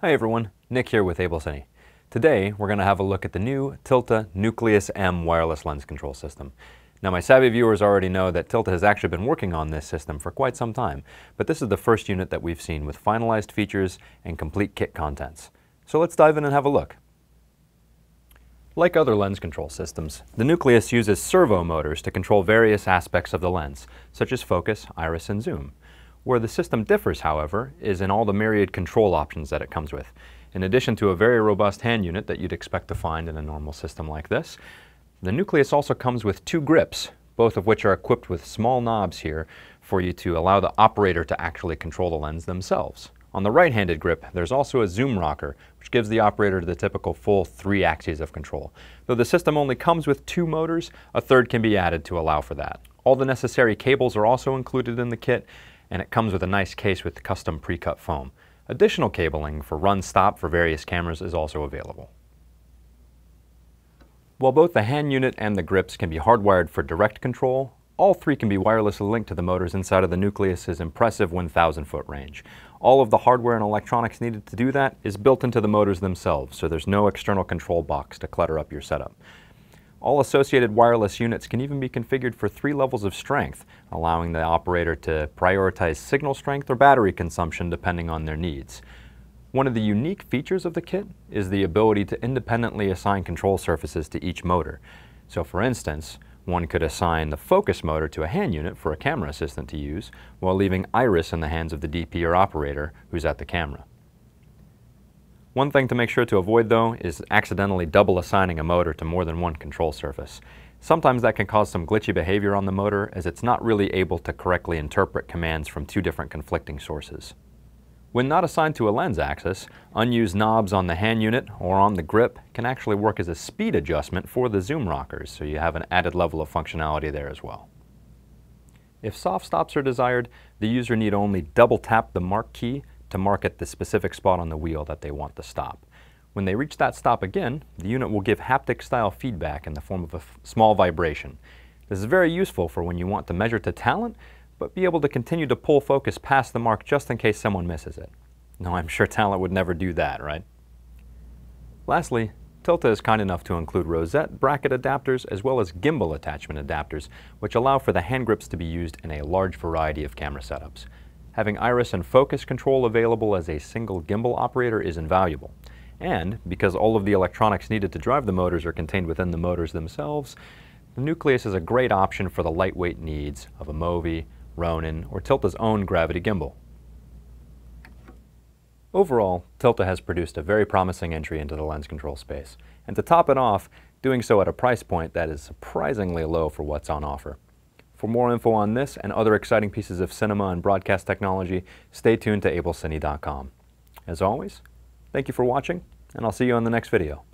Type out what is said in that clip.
Hi everyone, Nic here with AbelCine. Today we're going to have a look at the new Tilta Nucleus M wireless lens control system. Now my savvy viewers already know that Tilta has actually been working on this system for quite some time, but this is the first unit that we've seen with finalized features and complete kit contents. So let's dive in and have a look. Like other lens control systems, the Nucleus uses servo motors to control various aspects of the lens, such as focus, iris, and zoom. Where the system differs, however, is in all the myriad control options that it comes with. In addition to a very robust hand unit that you'd expect to find in a normal system like this, the Nucleus also comes with two grips, both of which are equipped with small knobs here for you to allow the operator to actually control the lens themselves. On the right-handed grip, there's also a zoom rocker, which gives the operator the typical full three axes of control. Though the system only comes with two motors, a third can be added to allow for that. All the necessary cables are also included in the kit, and it comes with a nice case with custom pre-cut foam. Additional cabling for run-stop for various cameras is also available. While both the hand unit and the grips can be hardwired for direct control, all three can be wirelessly linked to the motors inside of the Nucleus's impressive 1,000 foot range. All of the hardware and electronics needed to do that is built into the motors themselves, so there's no external control box to clutter up your setup. All associated wireless units can even be configured for three levels of strength, allowing the operator to prioritize signal strength or battery consumption depending on their needs. One of the unique features of the kit is the ability to independently assign control surfaces to each motor. So for instance, one could assign the focus motor to a hand unit for a camera assistant to use, while leaving iris in the hands of the DP or operator who's at the camera. One thing to make sure to avoid though is accidentally double assigning a motor to more than one control surface. Sometimes that can cause some glitchy behavior on the motor as it's not really able to correctly interpret commands from two different conflicting sources. When not assigned to a lens axis, unused knobs on the hand unit or on the grip can actually work as a speed adjustment for the zoom rockers, so you have an added level of functionality there as well. If soft stops are desired, the user need only double tap the mark key to mark at the specific spot on the wheel that they want to stop. When they reach that stop again, the unit will give haptic style feedback in the form of a small vibration. This is very useful for when you want to measure to talent, but be able to continue to pull focus past the mark just in case someone misses it. No, I'm sure talent would never do that, right? Lastly, Tilta is kind enough to include rosette bracket adapters as well as gimbal attachment adapters, which allow for the hand grips to be used in a large variety of camera setups. Having iris and focus control available as a single gimbal operator is invaluable. And because all of the electronics needed to drive the motors are contained within the motors themselves, the Nucleus is a great option for the lightweight needs of a Movi, Ronin, or Tilta's own gravity gimbal. Overall, Tilta has produced a very promising entry into the lens control space, and to top it off, doing so at a price point that is surprisingly low for what's on offer. For more info on this and other exciting pieces of cinema and broadcast technology, stay tuned to abelcine.com. As always, thank you for watching, and I'll see you on the next video.